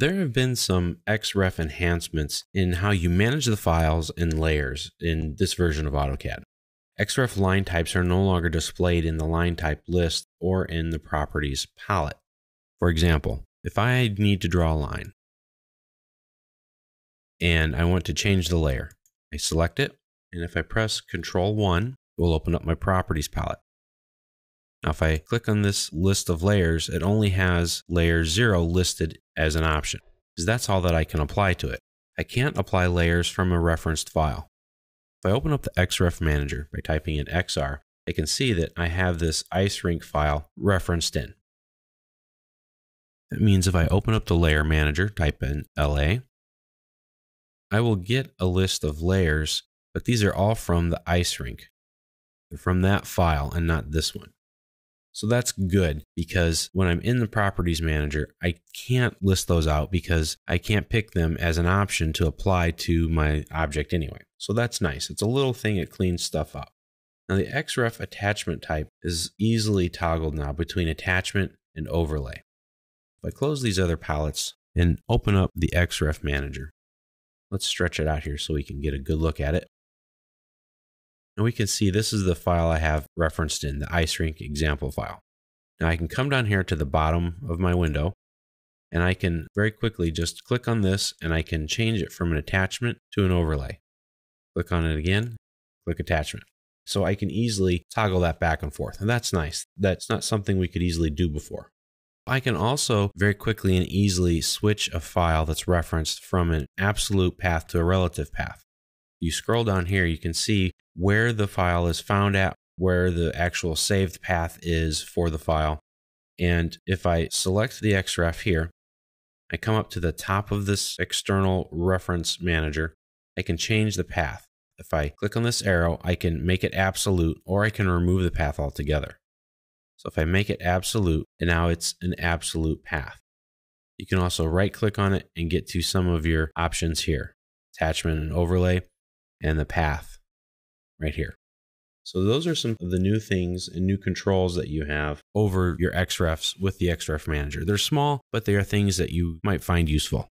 There have been some XREF enhancements in how you manage the files and layers in this version of AutoCAD. XREF line types are no longer displayed in the line type list or in the properties palette. For example, if I need to draw a line and I want to change the layer, I select it, and if I press Control 1, it will open up my properties palette. Now, if I click on this list of layers, it only has layer 0 listed as an option, because that's all that I can apply to it. I can't apply layers from a referenced file. If I open up the XREF Manager by typing in XR, I can see that I have this ice rink file referenced in. That means if I open up the Layer Manager, type in LA, I will get a list of layers, but these are all from the ice rink. They're from that file and not this one. So that's good because when I'm in the properties manager, I can't list those out because I can't pick them as an option to apply to my object anyway. So that's nice. It's a little thing, it cleans stuff up. Now the XREF attachment type is easily toggled now between attachment and overlay. If I close these other palettes and open up the XREF manager, let's stretch it out here so we can get a good look at it. And we can see this is the file I have referenced in the ice rink example file. Now I can come down here to the bottom of my window and I can very quickly just click on this and I can change it from an attachment to an overlay. Click on it again, click attachment. So I can easily toggle that back and forth. And that's nice. That's not something we could easily do before. I can also very quickly and easily switch a file that's referenced from an absolute path to a relative path. You scroll down here, you can see where the file is found at, where the actual saved path is for the file. And if I select the XREF here, I come up to the top of this external reference manager, I can change the path. If I click on this arrow, I can make it absolute or I can remove the path altogether. So if I make it absolute, and now it's an absolute path. You can also right click on it and get to some of your options here attachment and overlay, and the path right here. So those are some of the new things and new controls that you have over your XREFs with the XREF manager. They're small, but they are things that you might find useful.